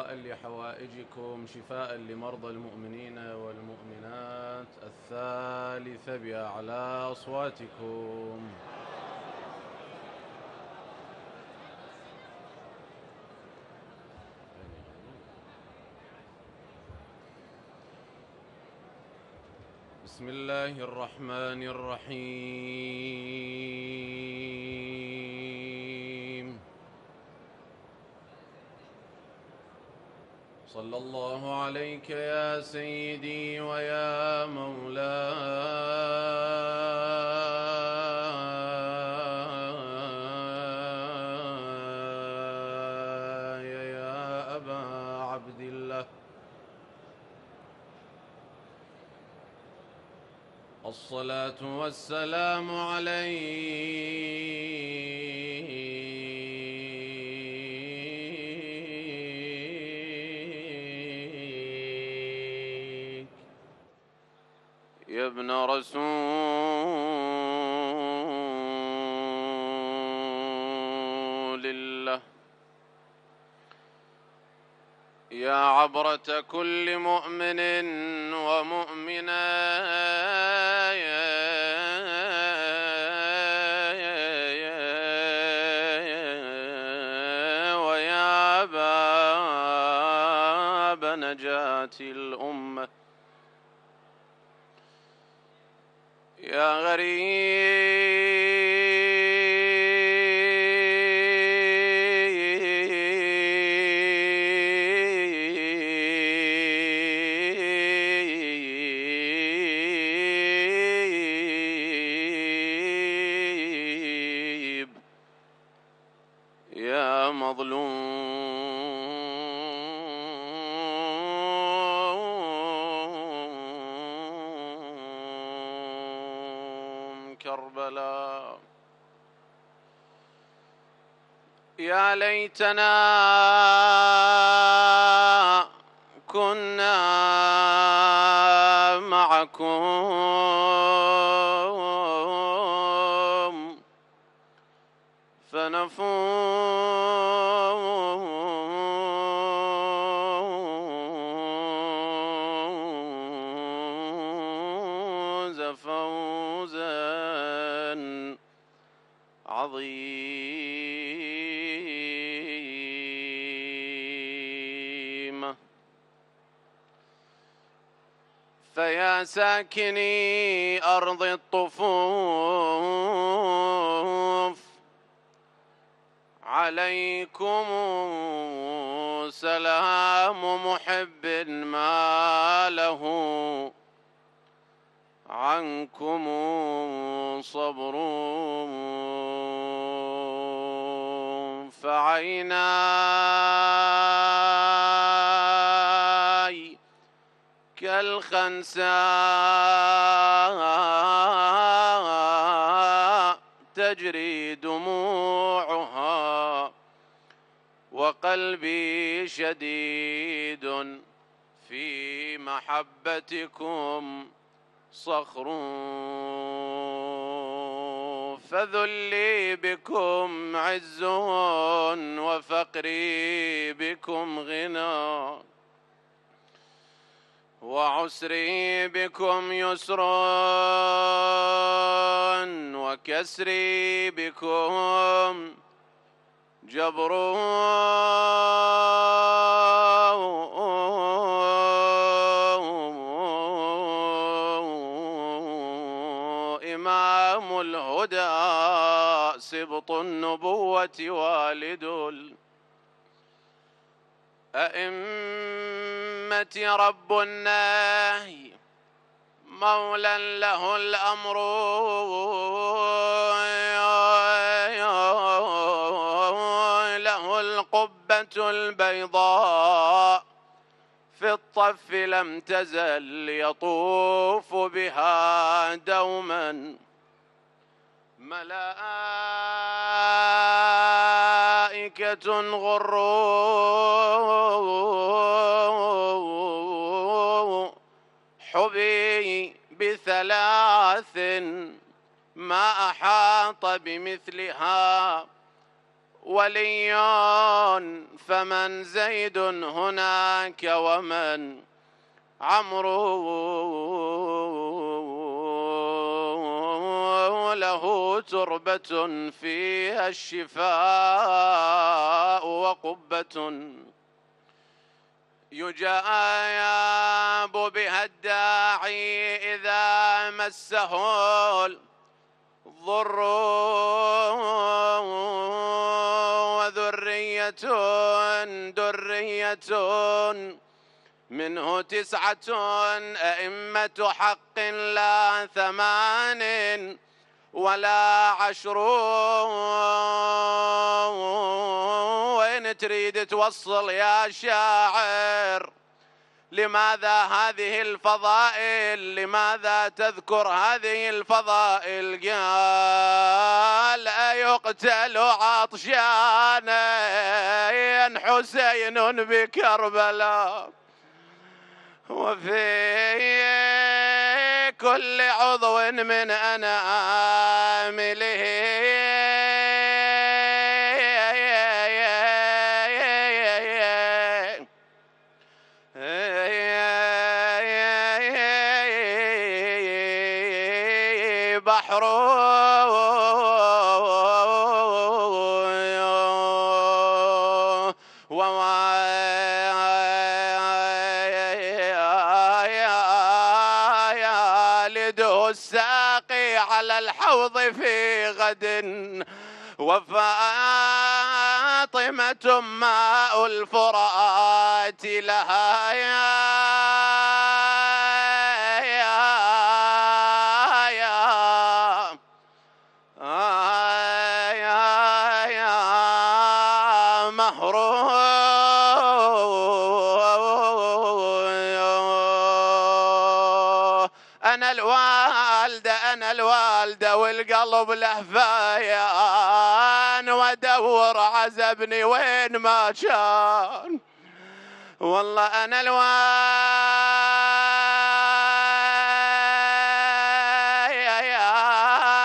لحوائجكم شفاء لمرضى المؤمنين والمؤمنات. الثالث بأعلى أصواتكم. بسم الله الرحمن الرحيم صلى الله عليك يا سيدي ويا مولاي يا أبا عبد الله. الصلاة والسلام عليك رسول الله يا عبرة كل مؤمن ومؤمنة يا غريب. فيا ساكني أرض الطفوف. عليكم سلام محب ما له. عنكم صبر فعيناي وقلبي شديد في محبتكم صخر فذلي بكم عز وفقري بكم غنى وعسري بكم يسر وكسري بكم جبر. إمام الهدى سبط النبوة والد الأئمة رب النهي مولى له الأمر. القبة البيضاء في الطف لم تزل يطوف بها دوما ملائكة غرور حبي بثلاث ما أحاط بمثلها ولي فمن زيد هناك ومن عمرو له تربة فيها الشفاء وقبة يجاب بها الداعي إذا مسه الضر وذرية درية منه تسعة أئمة حق لا ثمان ولا عشر. وين تريد توصل يا شاعر. لماذا هذه الفضائل؟ لماذا تذكر هذه الفضائل؟ قال أيقتل عطشانا حسين بكربلاء. وفي كل عضو من أنامله غد وفاطمة ماء الفرات لها يا والقلب لهفايان وأدور عزبني وين ما كان. والله أنا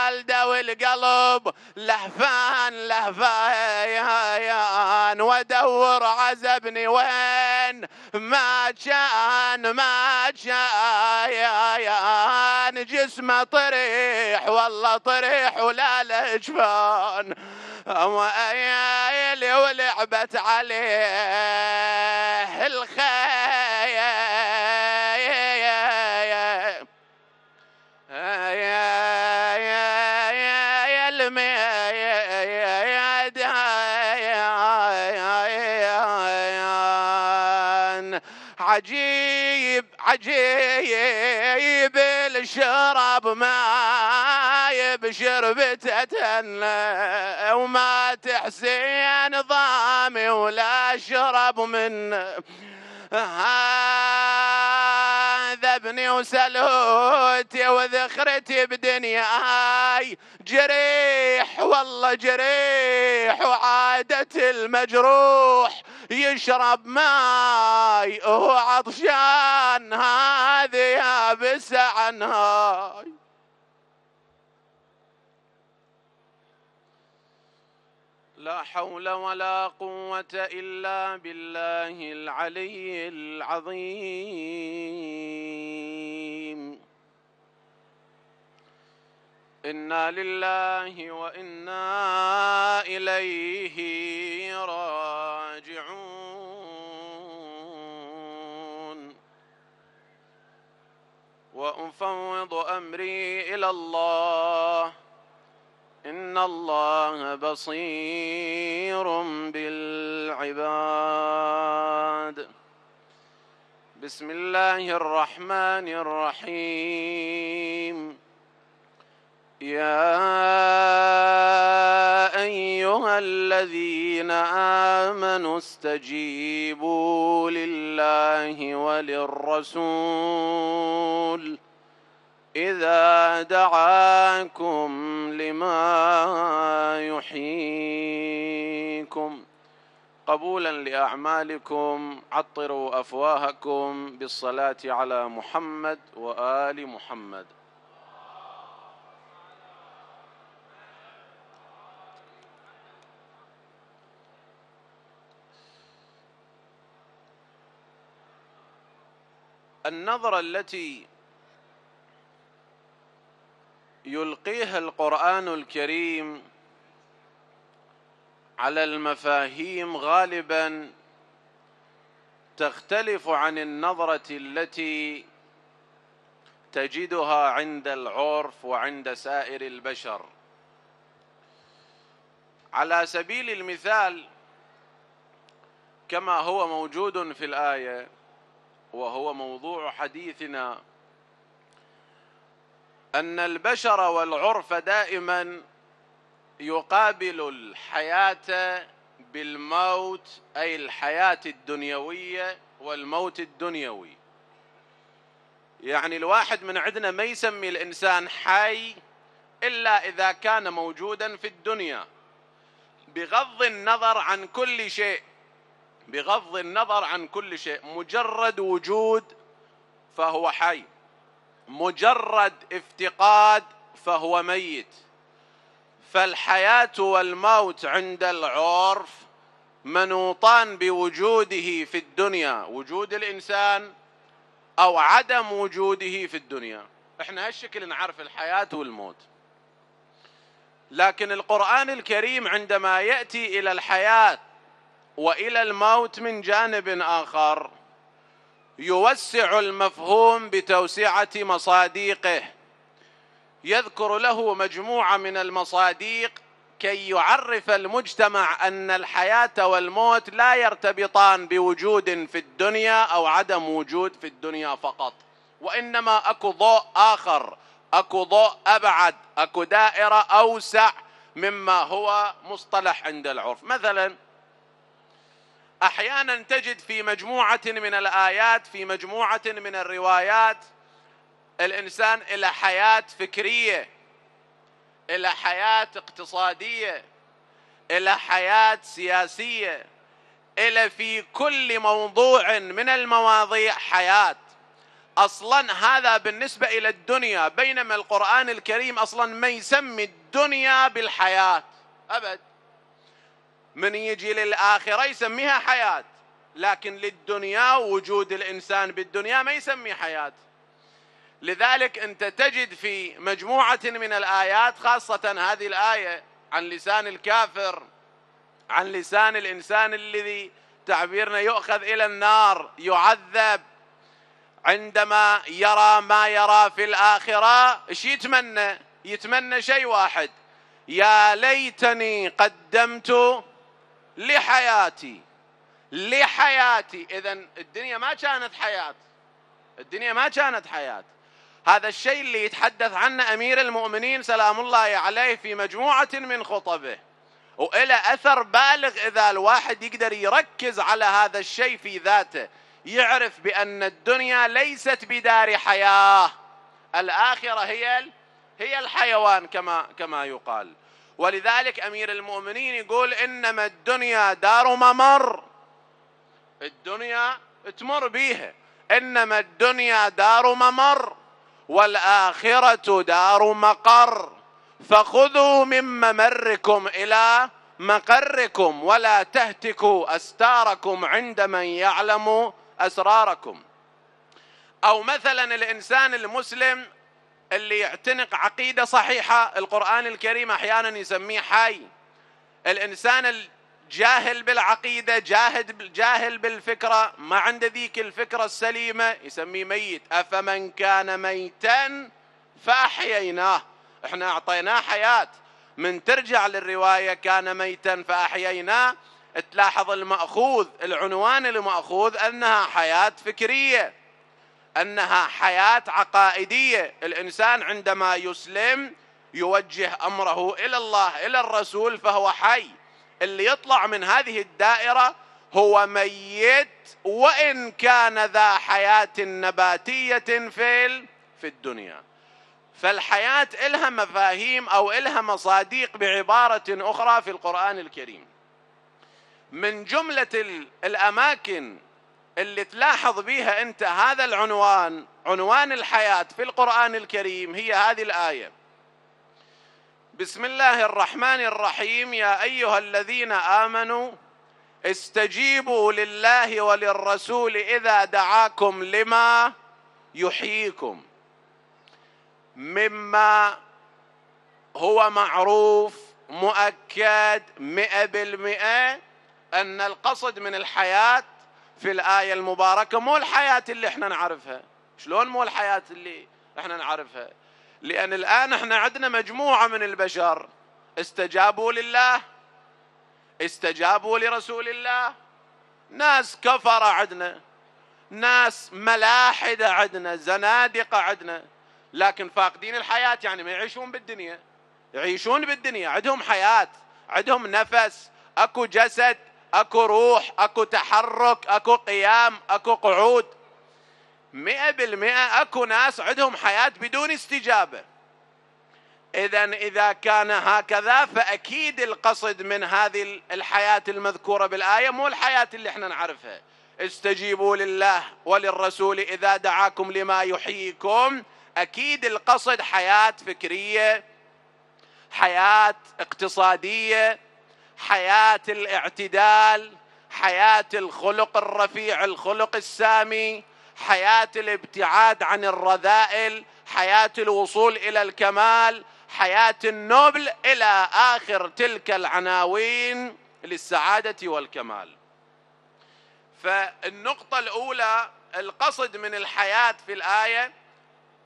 الوالده والقلب لهفان لهفايان وأدور عزبني وين ما كان ما كان جسمه طريح والله طريح ولا لجفان. وأيالي ولعبت عليه الخيل عجيب الشرب ما يبشر بتتنى وما تحسين ضامي ولا شرب من هذا ابني وسلوتي وذخرتي بدنياي. جريح والله جريح وعادة المجروح. يشرب ماي وهو عطشان هذه يابس عن هاي لا حول ولا قوة إلا بالله العلي العظيم. إنا لله وإنا إليه راجعون. وأفوض أمري إلى الله. إن الله بصير بالعباد. بسم الله الرحمن الرحيم. يا أيها الذين آمنوا استجيبوا لله وللرسول إذا دعاكم لما يحييكم. قبولا لأعمالكم عطروا أفواهكم بالصلاة على محمد وآل محمد. النظرة التي يلقيها القرآن الكريم على المفاهيم غالبا تختلف عن النظرة التي تجدها عند العرف وعند سائر البشر. على سبيل المثال كما هو موجود في الآية وهو موضوع حديثنا. أن البشر والعرف دائما يقابل الحياة بالموت أي الحياة الدنيوية والموت الدنيوي. يعني الواحد من عندنا ما يسمي الإنسان حي إلا إذا كان موجودا في الدنيا بغض النظر عن كل شيء. بغض النظر عن كل شيء مجرد وجود فهو حي. مجرد افتقاد فهو ميت. فالحياة والموت عند العرف منوطان بوجوده في الدنيا وجود الإنسان أو عدم وجوده في الدنيا. إحنا هالشكل نعرف الحياة والموت. لكن القرآن الكريم عندما يأتي إلى الحياة وإلى الموت من جانب آخر يوسع المفهوم بتوسعة مصاديقه. يذكر له مجموعة من المصاديق كي يعرف المجتمع أن الحياة والموت لا يرتبطان بوجود في الدنيا أو عدم وجود في الدنيا فقط. وإنما أكو ضوء آخر أكو ضوء أبعد أكو دائرة أوسع مما هو مصطلح عند العرف. مثلا أحيانا تجد في مجموعة من الآيات في مجموعة من الروايات الإنسان إلى حياة فكرية إلى حياة اقتصادية إلى حياة سياسية إلى في كل موضوع من المواضيع حياة. أصلا هذا بالنسبة إلى الدنيا بينما القرآن الكريم أصلا ما يسمي الدنيا بالحياة. أبد. من يجي للآخرة يسميها حياة. لكن للدنيا وجود الإنسان بالدنيا ما يسمي حياة. لذلك أنت تجد في مجموعة من الآيات خاصة هذه الآية عن لسان الكافر عن لسان الإنسان الذي تعبيرنا يؤخذ إلى النار يعذب. عندما يرى ما يرى في الآخرة إيش يتمنى؟ يتمنى شيء واحد. يا ليتني قدمت لحياتي. لحياتي. اذا الدنيا ما كانت حياة. الدنيا ما كانت حياة. هذا الشيء اللي يتحدث عنه أمير المؤمنين سلام الله عليه في مجموعة من خطبه. وإلى أثر بالغ إذا الواحد يقدر يركز على هذا الشيء في ذاته. يعرف بأن الدنيا ليست بدار حياة. الآخرة هي هي الحيوان كما كما يقال. ولذلك أمير المؤمنين يقول إنما الدنيا دار ممر. الدنيا تمر بيها. إنما الدنيا دار ممر والآخرة دار مقر. فخذوا من ممركم إلى مقركم ولا تهتكوا أستاركم عند من يعلم أسراركم. أو مثلا الإنسان المسلم اللي يعتنق عقيدة صحيحة القرآن الكريم أحيانا يسميه حي. الإنسان الجاهل بالعقيدة جاهد جاهل بالفكرة ما عنده ذيك الفكرة السليمة يسميه ميت. أفمن كان ميتا فأحييناه. إحنا أعطيناه حياة. من ترجع للرواية كان ميتا فأحييناه تلاحظ المأخوذ العنوان المأخوذ أنها حياة فكرية. أنها حياة عقائدية. الإنسان عندما يسلم يوجه أمره إلى الله إلى الرسول فهو حي. اللي يطلع من هذه الدائرة هو ميت وإن كان ذا حياة نباتية في في الدنيا. فالحياة إلها مفاهيم أو إلها مصاديق بعبارة أخرى في القرآن الكريم. من جملة الأماكن اللي تلاحظ بيها أنت هذا العنوان عنوان الحياة في القرآن الكريم هي هذه الآية. بسم الله الرحمن الرحيم. يا أيها الذين آمنوا استجيبوا لله وللرسول إذا دعاكم لما يحييكم. مما هو معروف مؤكد مئة بالمئة أن القصد من الحياة في الآية المباركة مو الحياة اللي إحنا نعرفها. شلون مو الحياة اللي إحنا نعرفها؟ لأن الآن إحنا عندنا مجموعة من البشر. استجابوا لله؟ استجابوا لرسول الله؟ ناس كفر عندنا ناس ملاحدة عندنا زنادقة عندنا لكن فاقدين الحياة. يعني ما يعيشون بالدنيا. يعيشون بالدنيا. عندهم حياة. عندهم نفس. أكو جسد. اكو روح اكو تحرك اكو قيام اكو قعود. مئة بالمئة اكو ناس عندهم حياة بدون استجابة. اذا إذا كان هكذا فأكيد القصد من هذه الحياة المذكورة بالآية مو الحياة اللي إحنا نعرفها. استجيبوا لله وللرسول إذا دعاكم لما يحييكم. أكيد القصد حياة فكرية حياة اقتصادية حياة الاعتدال حياة الخلق الرفيع الخلق السامي حياة الابتعاد عن الرذائل حياة الوصول إلى الكمال حياة النبل إلى آخر تلك العناوين للسعادة والكمال. فالنقطة الأولى القصد من الحياة في الآية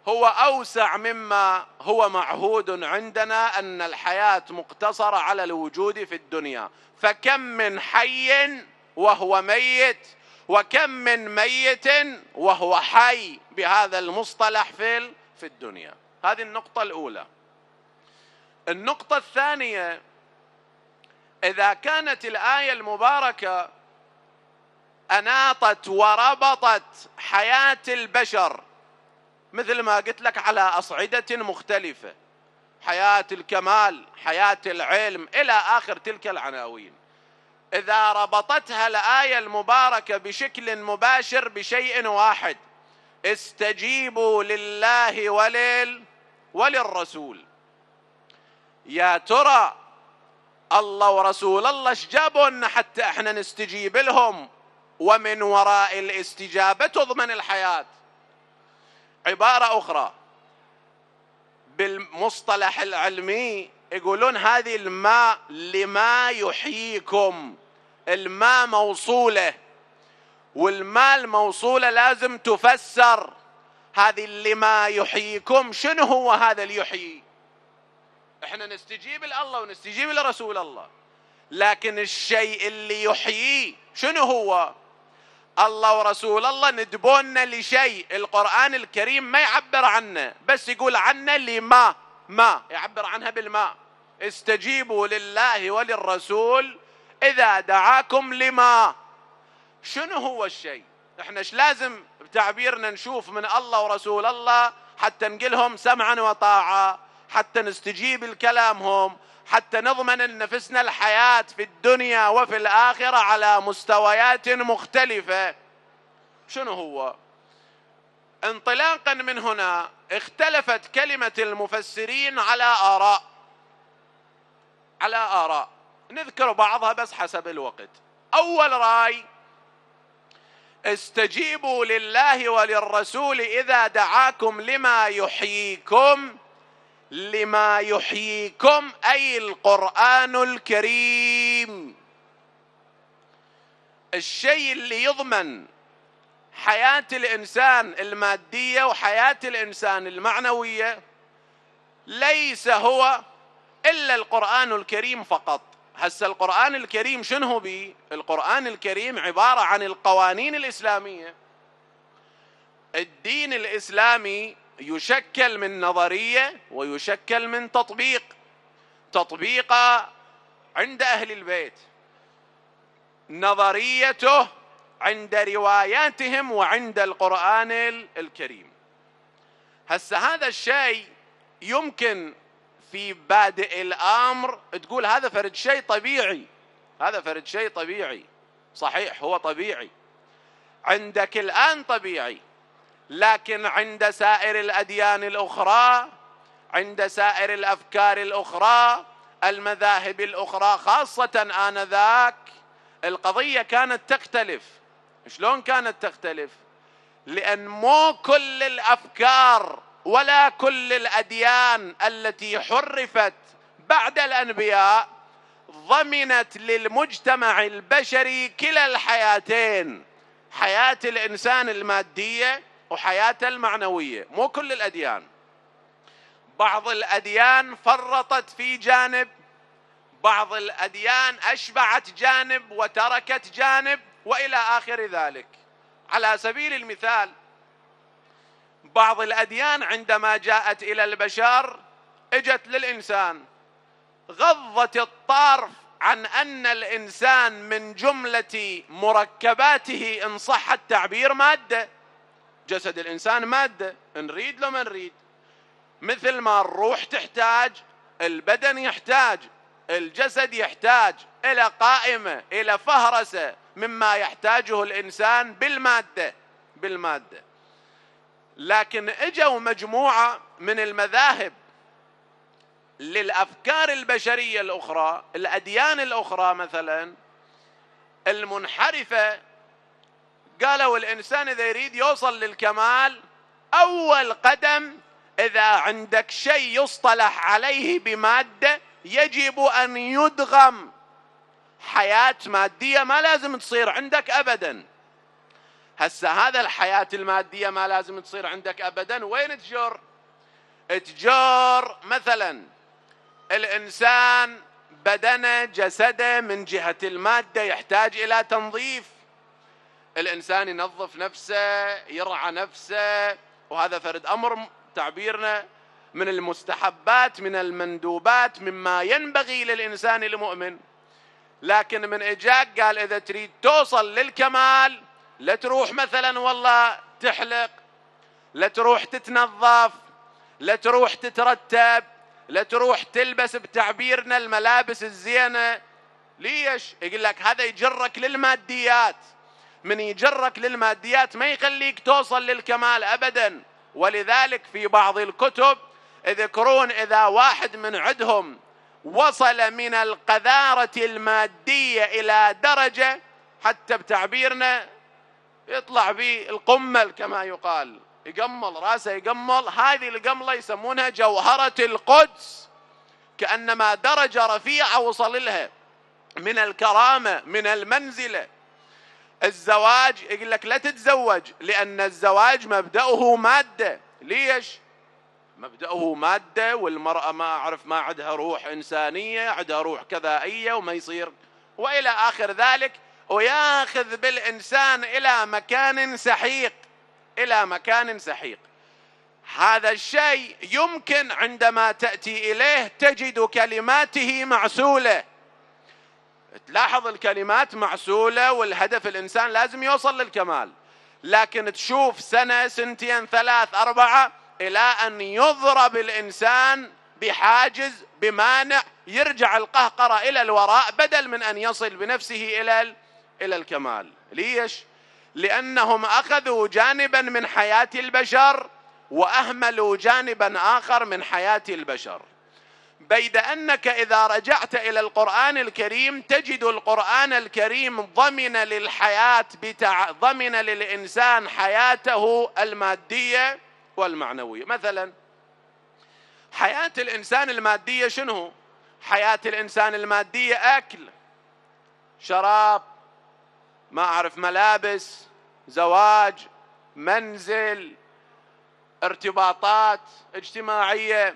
هو أوسع مما هو معهود عندنا أن الحياة مقتصرة على الوجود في الدنيا. فكم من حي وهو ميت وكم من ميت وهو حي بهذا المصطلح في في الدنيا. هذه النقطة الأولى. النقطة الثانية إذا كانت الآية المباركة أناطت وربطت حياة البشر مثل ما قلت لك على أصعدة مختلفة. حياة الكمال حياة العلم إلى آخر تلك العناوين. إذا ربطتها الآية المباركة بشكل مباشر بشيء واحد. استجيبوا لله ولل وللرسول. يا ترى الله ورسول الله إيش جابوا حتى إحنا نستجيب لهم؟ ومن وراء الاستجابة تضمن الحياة. عبارة أخرى. بالمصطلح العلمي يقولون هذه الماء لما يحييكم. الماء موصوله. والماء الموصولة لازم تفسر. هذه لما يحييكم. شنو هو هذا اللي يحيي؟ إحنا نستجيب لله ونستجيب لرسول الله. لكن الشيء اللي يحييه شنو هو؟ الله ورسول الله ندبونا لشيء. القرآن الكريم ما يعبر عنه بس يقول عنه لما ما يعبر عنها بالماء استجيبوا لله وللرسول إذا دعاكم لما. شنو هو الشيء؟ إحنا إيش لازم بتعبيرنا نشوف من الله ورسول الله حتى نقلهم سمعا وطاعة حتى نستجيب لكلامهم حتى نضمن لنفسنا الحياة في الدنيا وفي الآخرة على مستويات مختلفة. شنو هو؟ انطلاقا من هنا اختلفت كلمة المفسرين على آراء. على آراء. نذكر بعضها بس حسب الوقت. أول رأي استجيبوا لله وللرسول إذا دعاكم لما يحييكم. لما يحييكم أي القرآن الكريم. الشيء اللي يضمن حياة الإنسان المادية وحياة الإنسان المعنوية ليس هو إلا القرآن الكريم فقط. هسه القرآن الكريم شنو بي؟ القرآن الكريم عبارة عن القوانين الإسلامية. الدين الإسلامي يشكل من نظرية ويشكل من تطبيق. تطبيق عند أهل البيت. نظريته عند رواياتهم وعند القرآن الكريم. هسه هذا الشيء يمكن في بادئ الأمر تقول هذا فرد شيء طبيعي. هذا فرد شيء طبيعي. صحيح هو طبيعي. عندك الآن طبيعي. لكن عند سائر الأديان الأخرى عند سائر الأفكار الأخرى المذاهب الأخرى خاصة آنذاك القضية كانت تختلف. شلون كانت تختلف؟ لأن مو كل الأفكار ولا كل الأديان التي حرفت بعد الأنبياء ضمنت للمجتمع البشري كلا الحياتين حياة الإنسان المادية وحياته المعنوية مو كل الأديان. بعض الأديان فرطت في جانب بعض الأديان أشبعت جانب وتركت جانب وإلى آخر ذلك. على سبيل المثال بعض الأديان عندما جاءت إلى البشر إجت للإنسان. غضت الطرف عن أن الإنسان من جملة مركباته إن صح التعبير مادة. جسد الإنسان مادة نريد لو ما نريد. مثل ما الروح تحتاج البدن يحتاج الجسد يحتاج إلى قائمة إلى فهرسة مما يحتاجه الإنسان بالمادة بالمادة. لكن إجوا مجموعة من المذاهب للأفكار البشرية الأخرى الأديان الأخرى مثلا المنحرفة قالوا الإنسان إذا يريد يوصل للكمال أول قدم إذا عندك شيء يصطلح عليه بمادة يجب أن يدغم. حياة مادية ما لازم تصير عندك ابدا. هسه هذا الحياة المادية ما لازم تصير عندك ابدا. وين تجر؟ تجر مثلا الإنسان بدنه جسده من جهة المادة يحتاج إلى تنظيف. الإنسان ينظف نفسه يرعى نفسه وهذا فرد أمر تعبيرنا من المستحبات من المندوبات مما ينبغي للإنسان المؤمن. لكن من إجاك قال إذا تريد توصل للكمال لا تروح مثلا والله تحلق لا تروح تتنظف لا تروح تترتب لا تروح تلبس بتعبيرنا الملابس الزينة. ليش؟ يقول لك هذا يجرك للماديات. من يجرك للماديات ما يخليك توصل للكمال ابدا. ولذلك في بعض الكتب يذكرون إذا واحد من عندهم وصل من القذارة المادية إلى درجة حتى بتعبيرنا يطلع به القمل كما يقال. يقمل راسه يقمل. هذه القملة يسمونها جوهرة القدس. كأنما درجه رفيعة وصل لها. من الكرامة من المنزلة. الزواج يقول لك لا تتزوج لأن الزواج مبدأه مادة. ليش؟ مبدأه مادة والمرأة ما أعرف ما عندها روح إنسانية عندها روح كذائية وما يصير. وإلى آخر ذلك وياخذ بالإنسان إلى مكان سحيق إلى مكان سحيق. هذا الشيء يمكن عندما تأتي إليه تجد كلماته معسولة. تلاحظ الكلمات معسولة والهدف الإنسان لازم يوصل للكمال. لكن تشوف سنة سنتين ثلاث أربعة إلى أن يضرب الإنسان بحاجز بمانع يرجع القهقرة إلى الوراء بدل من أن يصل بنفسه إلى إلى الكمال. ليش؟ لأنهم أخذوا جانبا من حياة البشر وأهملوا جانبا آخر من حياة البشر. بيد أنك إذا رجعت إلى القرآن الكريم تجد القرآن الكريم ضمن للحياة بتاع ضمن للإنسان حياته المادية والمعنوية. مثلا حياة الإنسان المادية شنو؟ حياة الإنسان المادية أكل شراب ما أعرف ملابس زواج منزل ارتباطات اجتماعية.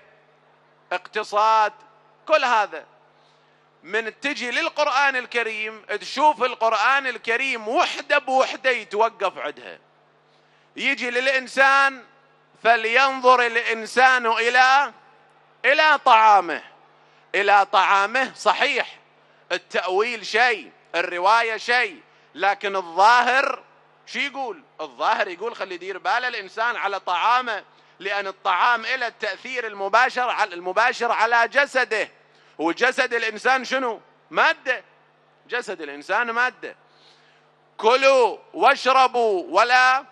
اقتصاد كل هذا. من تجي للقرآن الكريم تشوف القرآن الكريم وحدة بوحدة يتوقف عندها يجي للإنسان فلينظر الإنسان إلى إلى طعامه. إلى طعامه صحيح. التأويل شيء الرواية شيء. لكن الظاهر شو يقول؟ الظاهر يقول خلي يدير باله الإنسان على طعامه. لأن الطعام له التأثير المباشر على المباشر على جسده. وجسد الإنسان شنو؟ مادة. جسد الإنسان مادة. كلوا واشربوا ولا.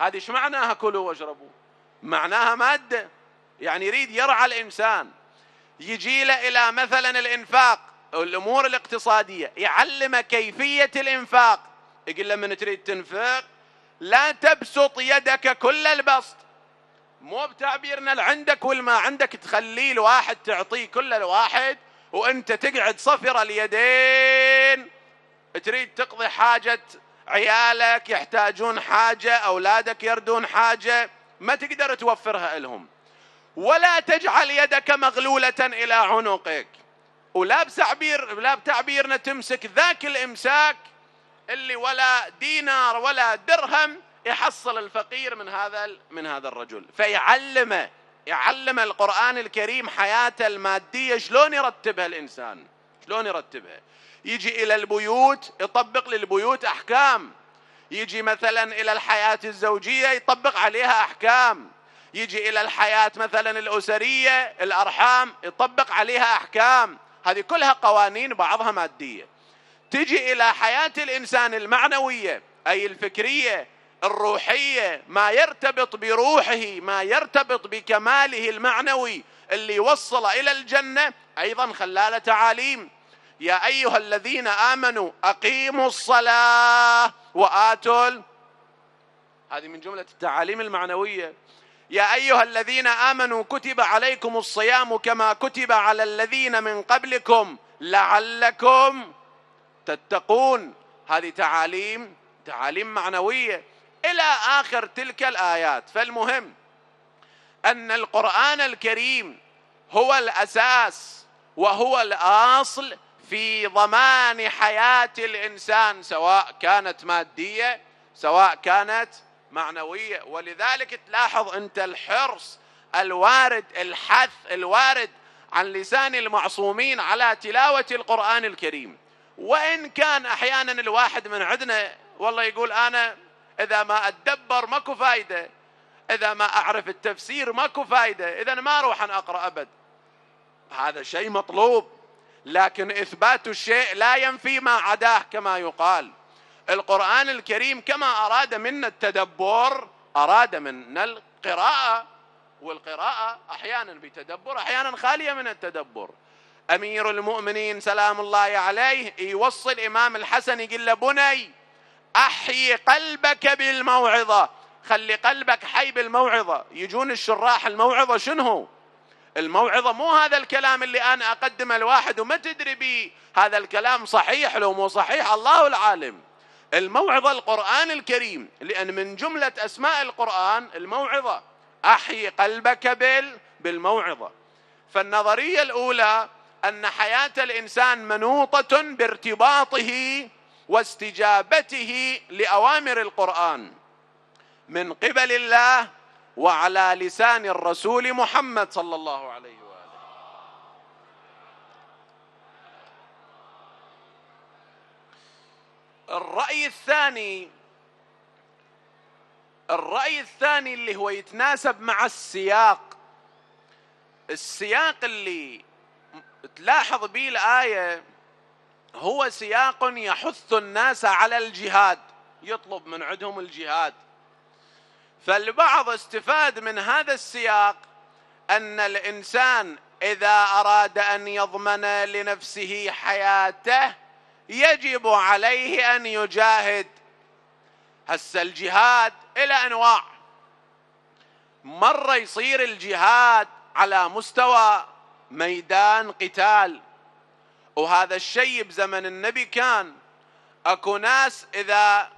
هذه إيش معناها كلوا واشربوا؟ معناها مادة. يعني يريد يرعى الإنسان. يجي له إلى مثلا الإنفاق. الأمور الاقتصادية. يعلم كيفية الإنفاق. يقول له من تريد تنفق؟ لا تبسط يدك كل البسط. مو بتعبيرنا اللي عندك والما عندك تخليه الواحد تعطيه كل الواحد وانت تقعد صفر اليدين. تريد تقضي حاجة عيالك يحتاجون حاجة أولادك يردون حاجة ما تقدر توفرها لهم. ولا تجعل يدك مغلولة إلى عنقك. ولا بتعبير لا بتعبيرنا تمسك ذاك الإمساك اللي ولا دينار ولا درهم يحصل الفقير من هذا من هذا الرجل. فيعلمه يعلم القرآن الكريم حياته المادية شلون يرتبها الإنسان. شلون يرتبها. يجي إلى البيوت يطبق للبيوت أحكام. يجي مثلا إلى الحياة الزوجية يطبق عليها أحكام. يجي إلى الحياة مثلا الأسرية الأرحام يطبق عليها أحكام. هذه كلها قوانين بعضها مادية. تجي إلى حياة الإنسان المعنوية أي الفكرية الروحية ما يرتبط بروحه ما يرتبط بكماله المعنوي اللي يوصل إلى الجنة. أيضا خلاله تعاليم. يا أيها الذين آمنوا أقيموا الصلاة وآتوا هذه من جملة التعاليم المعنوية. يا أيها الذين آمنوا كتب عليكم الصيام كما كتب على الذين من قبلكم. لعلكم تتقون. هذه تعاليم تعاليم معنوية. إلى آخر تلك الآيات. فالمهم أن القرآن الكريم هو الأساس وهو الأصل في ضمان حياة الإنسان سواء كانت مادية سواء كانت معنوية. ولذلك تلاحظ أنت الحرص الوارد الحث الوارد عن لسان المعصومين على تلاوة القرآن الكريم. وإن كان أحيانا الواحد من عندنا والله يقول أنا إذا ما أتدبر ماكو فايدة. إذا ما أعرف التفسير ماكو فايدة. إذا ما أروح أن أقرأ أبد. هذا شيء مطلوب. لكن إثبات الشيء لا ينفي ما عداه كما يقال. القرآن الكريم كما أراد منا التدبر أراد منا القراءة. والقراءة أحيانا بتدبر أحيانا خالية من التدبر. أمير المؤمنين سلام الله عليه يوصل إمام الحسن يقول له بني احيي قلبك بالموعظة. خلي قلبك حي بالموعظة. يجون الشراح الموعظة شنو؟ الموعظة مو هذا الكلام اللي أنا أقدمه لواحد وما تدري بي. هذا الكلام صحيح لو مو صحيح؟ الله العالم. الموعظة القرآن الكريم. لأن من جملة أسماء القرآن الموعظة. احيي قلبك بال بالموعظة. فالنظرية الأولى أن حياة الإنسان منوطة بارتباطه واستجابته لأوامر القرآن من قبل الله وعلى لسان الرسول محمد صلى الله عليه وآله. الرأي الثاني الرأي الثاني اللي هو يتناسب مع السياق. السياق اللي تلاحظ به الآية هو سياق يحث الناس على الجهاد يطلب من عندهم الجهاد. فالبعض استفاد من هذا السياق أن الإنسان إذا أراد أن يضمن لنفسه حياته يجب عليه أن يجاهد. هسه الجهاد إلى أنواع. مرة يصير الجهاد على مستوى ميدان قتال. وهذا الشيء بزمن النبي كان. أكو ناس إذا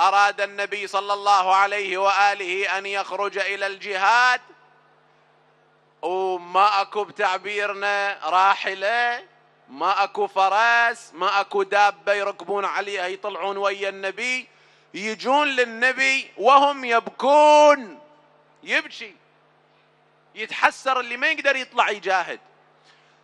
أراد النبي صلى الله عليه وآله أن يخرج إلى الجهاد وما أكو بتعبيرنا راحلة ما أكو فرس ما أكو دابة يركبون عليها يطلعون ويا النبي يجون للنبي وهم يبكون. يبكي. يتحسر اللي ما يقدر يطلع يجاهد.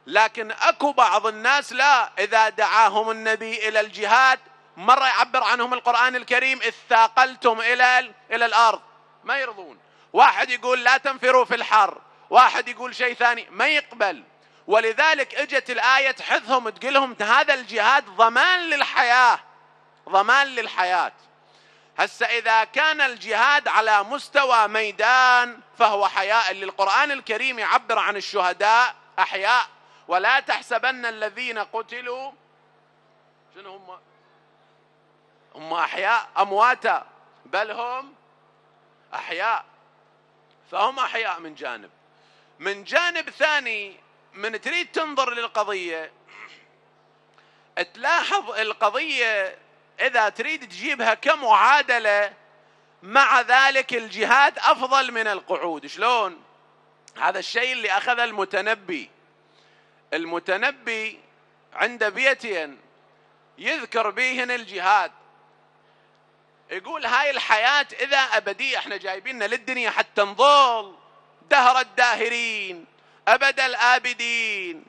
لكن اكو بعض الناس لا اذا دعاهم النبي إلى الجهاد مرة يعبر عنهم القرآن الكريم إذ ثاقلتم إلى إلى الأرض. ما يرضون. واحد يقول لا تنفروا في الحر واحد يقول شيء ثاني ما يقبل ولذلك اجت الآية تحثهم تقول هذا الجهاد ضمان للحياة ضمان للحياة. هسه إذا كان الجهاد على مستوى ميدان فهو حياء للقرآن الكريم يعبر عن الشهداء أحياء ولا تحسبن الذين قتلوا شنو هم؟ هم أحياء أمواتا بل هم أحياء. فهم أحياء من جانب. من جانب ثاني من تريد تنظر للقضية تلاحظ القضية إذا تريد تجيبها كمعادلة مع ذلك الجهاد أفضل من القعود. شلون؟ هذا الشيء اللي أخذ المتنبي. المتنبي عند بيتين يذكر بهن الجهاد. يقول هاي الحياة إذا أبدية إحنا جايبيننا للدنيا حتى نظل دهر الداهرين أبد الآبدين.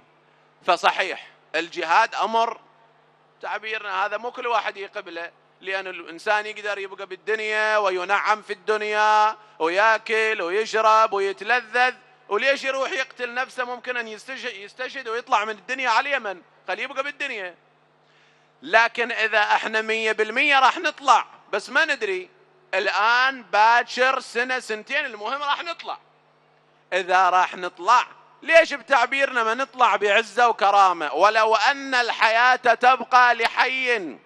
فصحيح الجهاد أمر تعبيرنا هذا مو كل واحد يقبله لأن الإنسان يقدر يبقى بالدنيا وينعم في الدنيا ويأكل ويشرب ويتلذذ. وليش يروح يقتل نفسه ممكن أن يستشهد ويطلع من الدنيا على اليمن؟ خليه يبقى بالدنيا. لكن إذا إحنا مية بالمية راح نطلع. بس ما ندري. الآن باكر سنة سنتين المهم راح نطلع. إذا راح نطلع ليش بتعبيرنا ما نطلع بعزة وكرامة؟ ولو أن الحياة تبقى لحي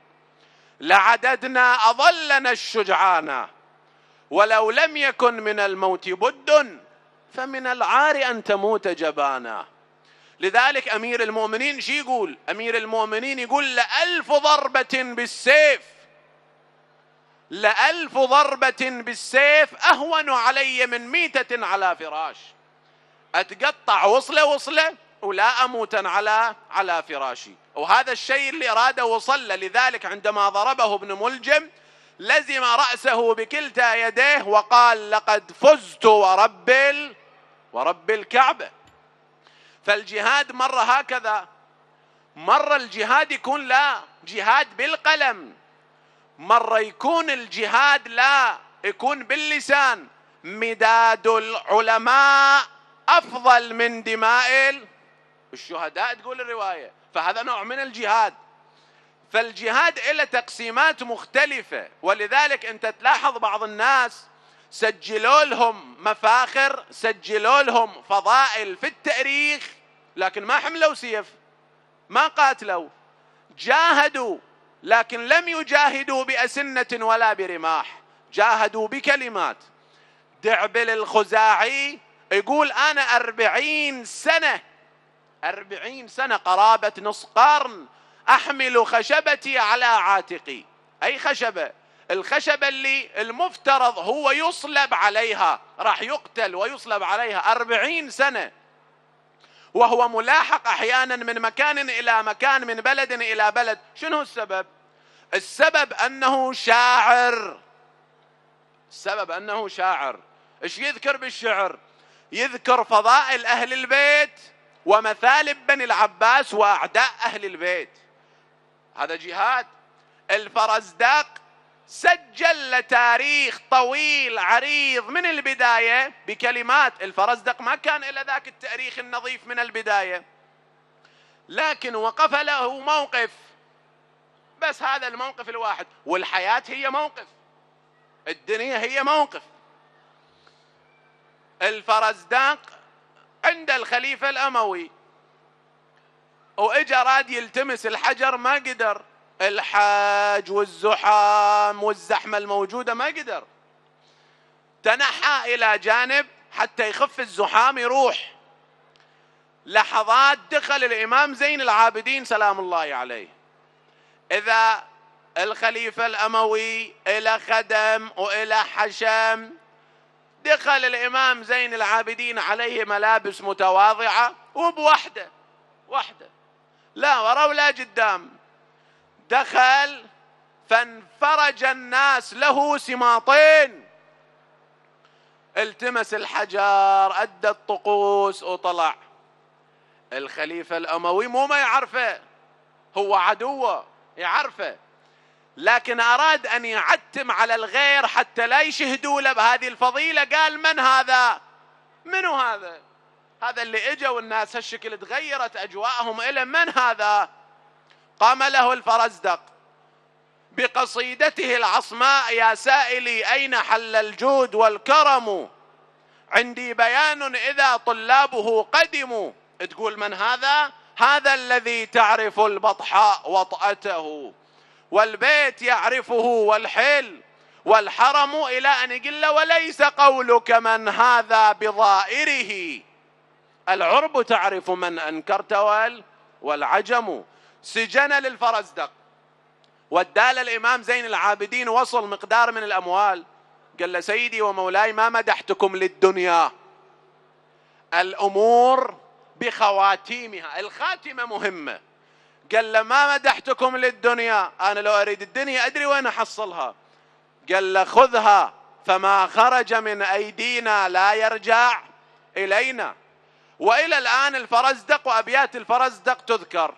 لعددنا أظلنا الشجعان. ولو لم يكن من الموت بد فمن العار أن تموت جبانا. لذلك أمير المؤمنين شي يقول؟ أمير المؤمنين يقول لألف ضربة بالسيف. لألف ضربة بالسيف أهون علي من ميتة على فراش. أتقطع وصلة وصلة ولا أموتا على على فراشي. وهذا الشيء اللي أراده وصل. لذلك عندما ضربه ابن ملجم لزم رأسه بكلتا يديه وقال لقد فزت ورب. ورب الكعبة. فالجهاد مرة هكذا. مرة الجهاد يكون لا جهاد بالقلم. مرة يكون الجهاد لا يكون باللسان. مداد العلماء أفضل من دماء الشهداء تقول الرواية. فهذا نوع من الجهاد. فالجهاد له تقسيمات مختلفة. ولذلك أنت تلاحظ بعض الناس سجلوا لهم مفاخر سجلوا لهم فضائل في التاريخ. لكن ما حملوا سيف ما قاتلوا جاهدوا لكن لم يجاهدوا بأسنة ولا برماح جاهدوا بكلمات. دعبل الخزاعي يقول أنا أربعين سنة أربعين سنة قرابة نص قرن أحمل خشبتي على عاتقي. أي خشبة؟ الخشبة اللي المفترض هو يصلب عليها راح يقتل ويصلب عليها أربعين سنة. وهو ملاحق أحيانا من مكان إلى مكان من بلد إلى بلد. شنو السبب؟ السبب أنه شاعر. السبب أنه شاعر. إيش يذكر بالشعر؟ يذكر فضائل أهل البيت ومثالب بني العباس وأعداء أهل البيت. هذا جهاد. الفرزدق سجل تاريخ طويل عريض من البداية بكلمات الفرزدق. ما كان إلا ذاك التأريخ النظيف من البداية. لكن وقف له موقف. بس هذا الموقف الواحد. والحياة هي موقف. الدنيا هي موقف. الفرزدق عند الخليفة الأموي. وإجا راد يلتمس الحجر ما قدر. الحاج والزحام والزحمة الموجودة ما قدر. تنحى إلى جانب حتى يخف الزحام يروح. لحظات دخل الإمام زين العابدين سلام الله عليه. إذا الخليفة الأموي إلى خدم وإلى حشم دخل الإمام زين العابدين عليه ملابس متواضعة وبوحدة وحدة. لا ورا ولا قدام. دخل فانفرج الناس له سماطين. التمس الحجر أدى الطقوس وطلع. الخليفة الأموي مو ما يعرفه هو عدوه يعرفه. لكن أراد أن يعتم على الغير حتى لا يشهدوا له بهذه الفضيلة. قال من هذا؟ منو هذا؟ هذا اللي اجا والناس هالشكل تغيرت أجواءهم إلى من هذا؟ قام له الفرزدق. بقصيدته العصماء يا سائلي أين حل الجود والكرم؟ عندي بيان إذا طلابه قدموا. تقول من هذا؟ هذا الذي تعرف البطحاء وطأته والبيت يعرفه والحل والحرم إلى أن يقول له وليس قولك من هذا بظائره. العرب تعرف من أنكرت والعجم. سجن للفرزدق. ودال الإمام زين العابدين وصل مقدار من الأموال. قال له سيدي ومولاي ما مدحتكم للدنيا. الأمور بخواتيمها. الخاتمة مهمة. قال له ما مدحتكم للدنيا. أنا لو أريد الدنيا أدري وين أحصلها. قال له خذها فما خرج من أيدينا لا يرجع إلينا. وإلى الآن الفرزدق وأبيات الفرزدق تذكر.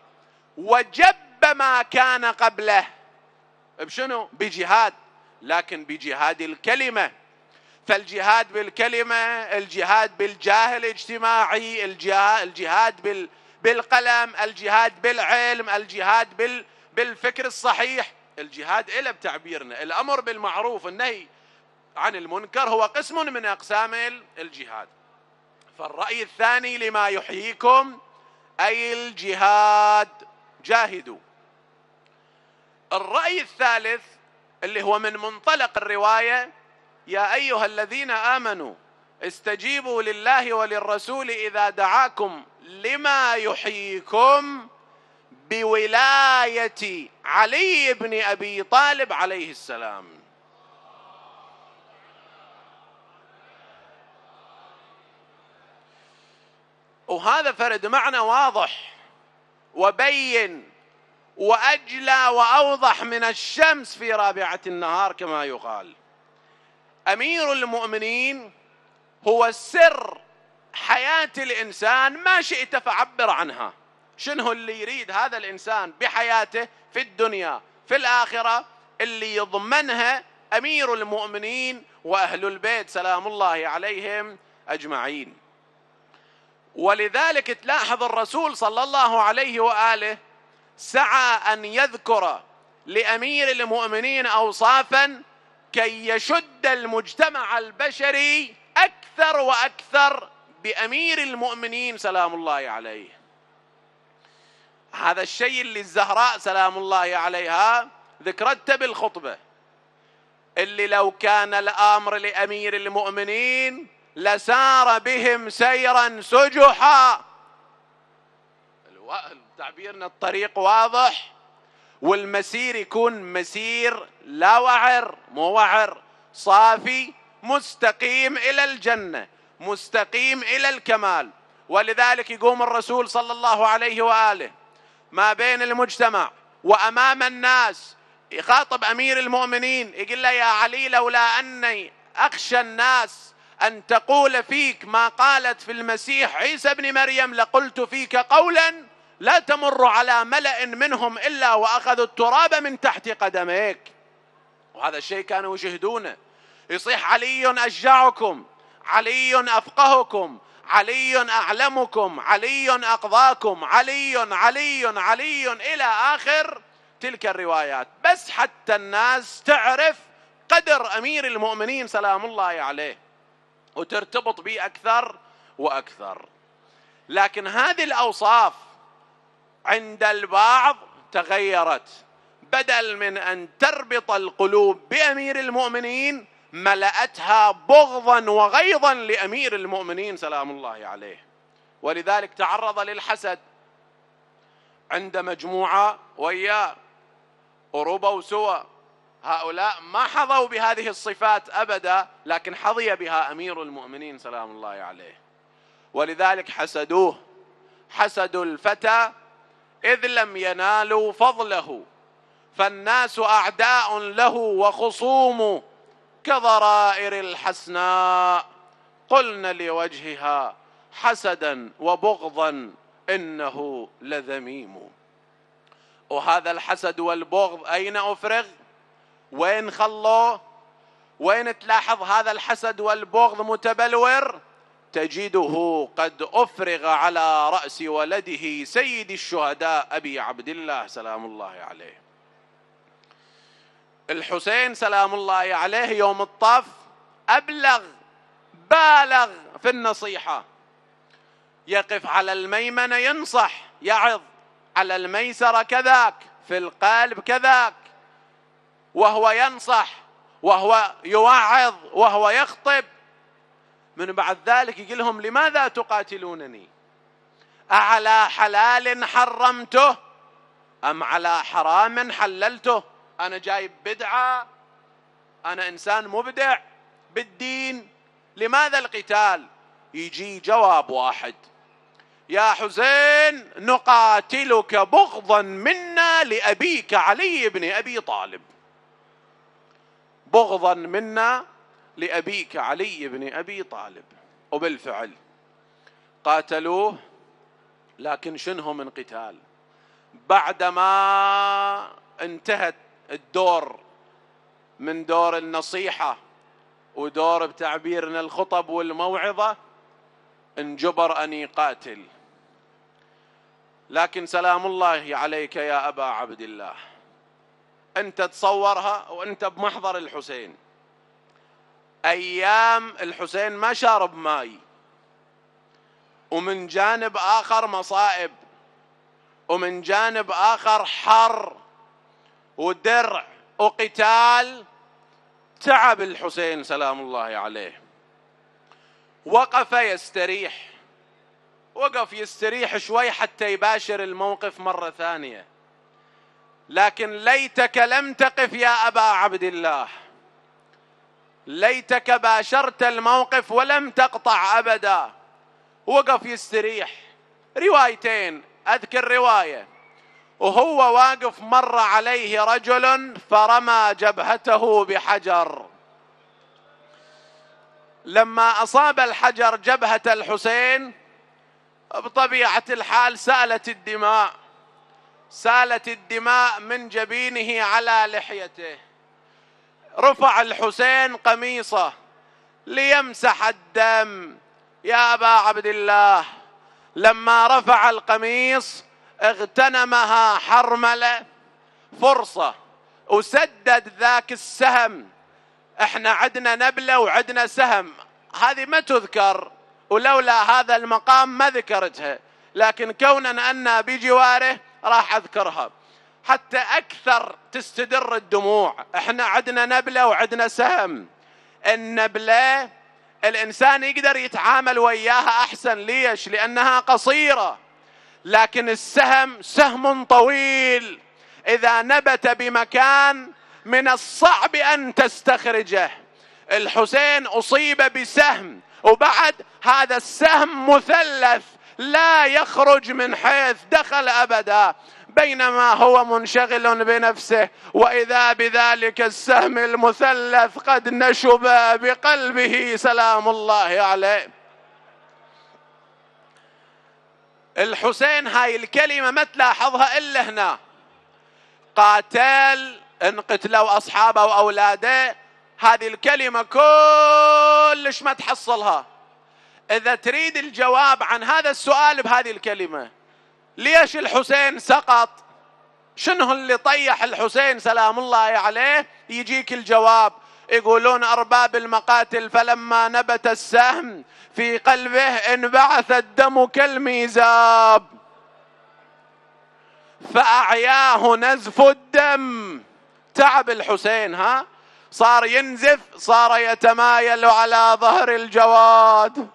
وجب ما كان قبله. بشنو؟ بجهاد. لكن بجهاد الكلمة. فالجهاد بالكلمة الجهاد بالجاه الاجتماعي الجهاد بال بالقلم الجهاد بالعلم الجهاد بال بالفكر الصحيح. الجهاد إلى بتعبيرنا. الأمر بالمعروف النهي عن المنكر هو قسم من أقسام الجهاد. فالرأي الثاني لما يحييكم أي الجهاد. جاهدوا. الرأي الثالث اللي هو من منطلق الرواية يا أيها الذين آمنوا استجيبوا لله وللرسول إذا دعاكم لما يحييكم بولاية علي بن أبي طالب عليه السلام. وهذا فرد معنى واضح. وبين وأجلى وأوضح من الشمس في رابعة النهار كما يقال. أمير المؤمنين هو سر حياة الإنسان ما شئت فعبر عنها. شنو اللي يريد هذا الإنسان بحياته في الدنيا في الآخرة؟ اللي يضمنها أمير المؤمنين وأهل البيت. سلام الله عليهم أجمعين. ولذلك تلاحظ الرسول صلى الله عليه وآله سعى أن يذكر لأمير المؤمنين اوصافا كي يشد المجتمع البشري أكثر وأكثر بأمير المؤمنين سلام الله عليه. هذا الشيء اللي الزهراء سلام الله عليها ذكرته بالخطبة اللي لو كان الأمر لأمير المؤمنين لسار بهم سيرا سجحا. تعبيرنا الطريق واضح. والمسير يكون مسير لا وعر مو وعر صافي مستقيم إلى الجنة مستقيم إلى الكمال. ولذلك يقوم الرسول صلى الله عليه وآله ما بين المجتمع وأمام الناس. يخاطب أمير المؤمنين يقول له يا علي لولا أني أخشى الناس أن تقول فيك ما قالت في المسيح عيسى ابن مريم لقلت فيك قولا لا تمر على ملأ منهم إلا وأخذوا التراب من تحت قدميك. وهذا الشيء كانوا يشهدونه يصيح علي أشجعكم علي أفقهكم علي أعلمكم علي أقضاكم علي علي علي إلى آخر تلك الروايات. بس حتى الناس تعرف قدر أمير المؤمنين سلام الله عليه. وترتبط به أكثر وأكثر. لكن هذه الأوصاف عند البعض تغيرت. بدل من أن تربط القلوب بأمير المؤمنين ملأتها بغضا وغيظا لأمير المؤمنين سلام الله عليه. ولذلك تعرض للحسد عند مجموعة وياه أوروبا وسوى. هؤلاء ما حظوا بهذه الصفات أبدا لكن حظي بها أمير المؤمنين سلام الله عليه. ولذلك حسدوه. حسدوا الفتى إذ لم ينالوا فضله. فالناس أعداء له وخصوم كضرائر الحسناء. قلن لوجهها حسدا وبغضا إنه لذميم. وهذا الحسد والبغض أين أفرغ؟ وين خلوه؟ وين تلاحظ هذا الحسد والبغض متبلور؟ تجده قد أفرغ على رأس ولده سيد الشهداء أبي عبد الله سلام الله عليه. الحسين سلام الله عليه يوم الطف أبلغ بالغ في النصيحة. يقف على الميمنة ينصح يعظ على الميسرة كذاك في القلب كذاك. وهو ينصح وهو يوعظ وهو يخطب. من بعد ذلك يقول لهم لماذا تقاتلونني؟ أعلى حلال حرمته أم على حرام حللته؟ أنا جايب بدعة أنا إنسان مبدع بالدين لماذا القتال؟ يجي جواب واحد. يا حسين نقاتلك بغضا منا لأبيك علي بن أبي طالب. بغضا منا لأبيك علي بن أبي طالب. وبالفعل قاتلوه لكن شنه من قتال؟ بعدما انتهت الدور من دور النصيحة ودور بتعبيرنا الخطب والموعظة انجبر أن يقاتل. لكن سلام الله عليك يا أبا عبد الله. أنت تصورها وأنت بمحضر الحسين. أيام الحسين ما شارب ماي. ومن جانب آخر مصائب. ومن جانب آخر حر ودرع وقتال تعب الحسين سلام الله عليه. وقف يستريح. وقف يستريح شوي حتى يباشر الموقف مرة ثانية. لكن ليتك لم تقف يا أبا عبد الله. ليتك باشرت الموقف ولم تقطع أبدا. وقف يستريح. روايتين أذكر رواية. وهو واقف مر عليه رجل فرمى جبهته بحجر. لما أصاب الحجر جبهة الحسين بطبيعة الحال سألت الدماء. سالت الدماء من جبينه على لحيته. رفع الحسين قميصه ليمسح الدم. يا أبا عبد الله لما رفع القميص اغتنمها حرمله فرصة وسدد ذاك السهم. إحنا عندنا نبلة وعندنا سهم. هذه ما تذكر ولولا هذا المقام ما ذكرتها. لكن كونا أن بجواره راح أذكرها. حتى أكثر تستدر الدموع. إحنا عندنا نبلة وعندنا سهم. النبلة الإنسان يقدر يتعامل وياها أحسن ليش؟ لأنها قصيرة. لكن السهم سهم طويل. إذا نبت بمكان من الصعب أن تستخرجه. الحسين أصيب بسهم. وبعد هذا السهم مثلث. لا يخرج من حيث دخل أبدا بينما هو منشغل بنفسه وإذا بذلك السهم المثلث قد نشب بقلبه سلام الله عليه. الحسين هاي الكلمة ما تلاحظها إلا هنا. قاتل إن قتلوا أصحابه وأولاده هذه الكلمة كلش ما تحصلها. إذا تريد الجواب عن هذا السؤال بهذه الكلمة ليش الحسين سقط؟ شنو اللي طيح الحسين؟ سلام الله عليه يجيك الجواب. يقولون أرباب المقاتل فلما نبت السهم في قلبه انبعث الدم كالميزاب. فأعياه نزف الدم. تعب الحسين ها؟ صار ينزف صار يتمايل على ظهر الجواد.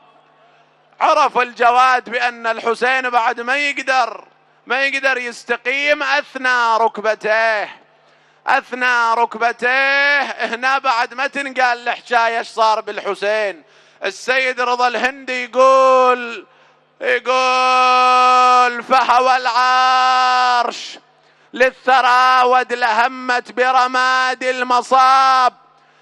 عرف الجواد بأن الحسين بعد ما يقدر ما يقدر يستقيم أثنى ركبتيه. أثنى ركبتيه. هنا بعد ما تنقال الحكاية إيش صار بالحسين؟ السيد رضا الهندي يقول يقول فهوى العرش للثرى ودلهمت برماد المصاب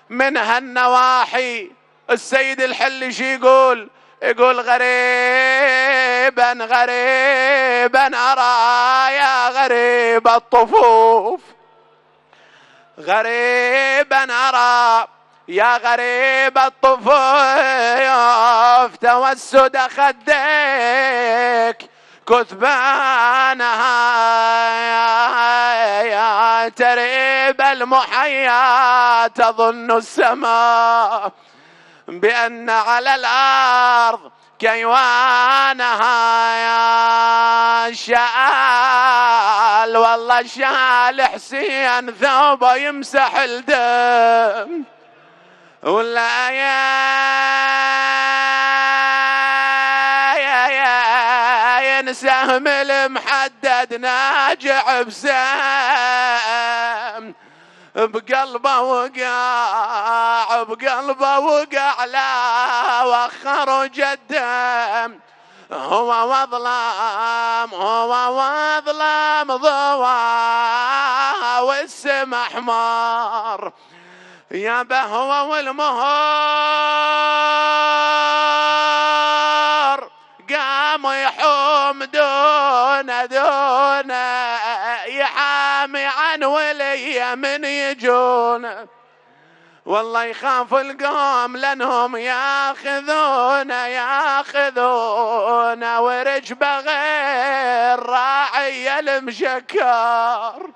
منها النواحي. السيد الحل شي يقول يقول غريبا غريبا أرى يا غريب الطفوف. غريبا أرى يا غريب الطفوف. توسد خديك كثبانها يا تريب المحيا تظن السماء. بأن على الأرض كيوانها يا شال. والله شال حسين ثوبه يمسح الدم. ولا يا يا يا ينسهم المحدد ناجع بسام بقلبه وقع بقلبه وقع لا وخر جدم هو وظلام هو وظلام ضوا والسم أحمر. يا بهوى والمهار قام يحوم دون دون يحامي عن ولي من يجون. والله يخاف القوم لأنهم ياخذون ياخذون. ورجبه غير راعي المشكر.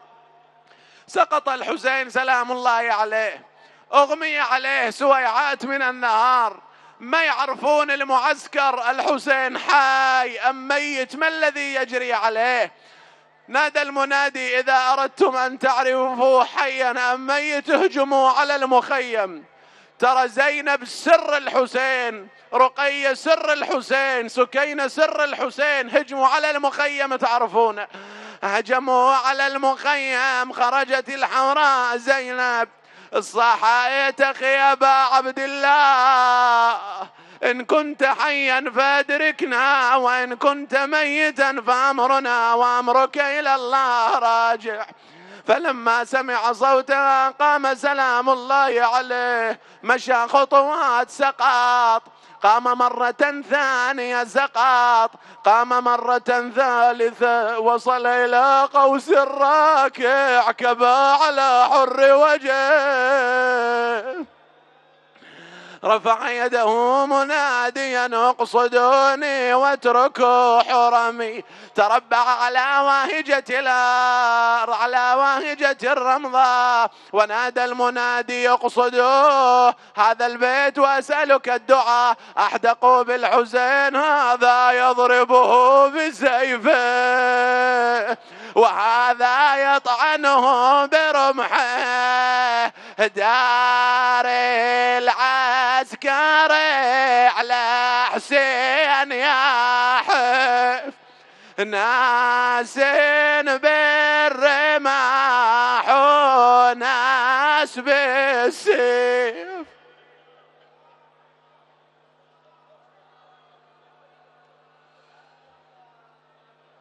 سقط الحسين سلام الله عليه. أغمي عليه سويعات من النهار. ما يعرفون المعسكر الحسين حي أم ميت ما الذي يجري عليه؟ نادى المنادي إذا أردتم أن تعرفوا حيا أم ميت اهجموا على المخيم. ترى زينب سر الحسين رقية سر الحسين سكينة سر الحسين هجموا على المخيم تعرفون؟ هجموا على المخيم خرجت الحوراء زينب. الصحايت أخي أبا عبد الله. إن كنت حيا فادركنا وإن كنت ميتا فأمرنا وأمرك إلى الله راجع. فلما سمع صوتها قام سلام الله عليه مشى خطوات سقاط. قام مرة ثانية سقاط. قام مرة ثالثة وصل إلى قوس الراكع كبا على حر وجه رفع يده مناديا اقصدوني واتركوا حرمي. تربع على واهجة الأرض على واهجة الرمضة. ونادى المنادي اقصدوه. هذا البيت وأسألك الدعاء. احدقوا بالحسين هذا يضربه بسيفه. وهذا يطعنه برمحه. دار العسكر على حسين يا حف ناس بالرماح وناس بالسيف.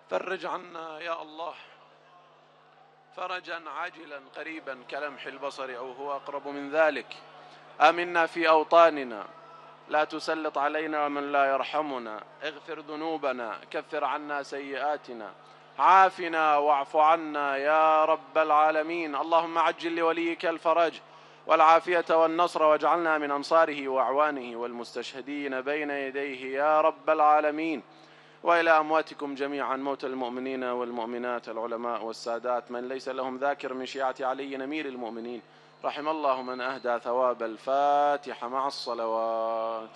فرج عنا يا الله. فرجا عاجلا قريبا كلمح البصر أو هو أقرب من ذلك. آمنا في أوطاننا. لا تسلط علينا من لا يرحمنا. اغفر ذنوبنا. كفر عنا سيئاتنا. عافنا واعف عنا يا رب العالمين. اللهم عجل لوليك الفرج والعافية والنصر واجعلنا من أنصاره وأعوانه والمستشهدين بين يديه يا رب العالمين. وإلى أمواتكم جميعا موت المؤمنين والمؤمنات العلماء والسادات من ليس لهم ذاكر من شيعة علي امير المؤمنين. رحم الله من أهدى ثواب الفاتحة مع الصلوات.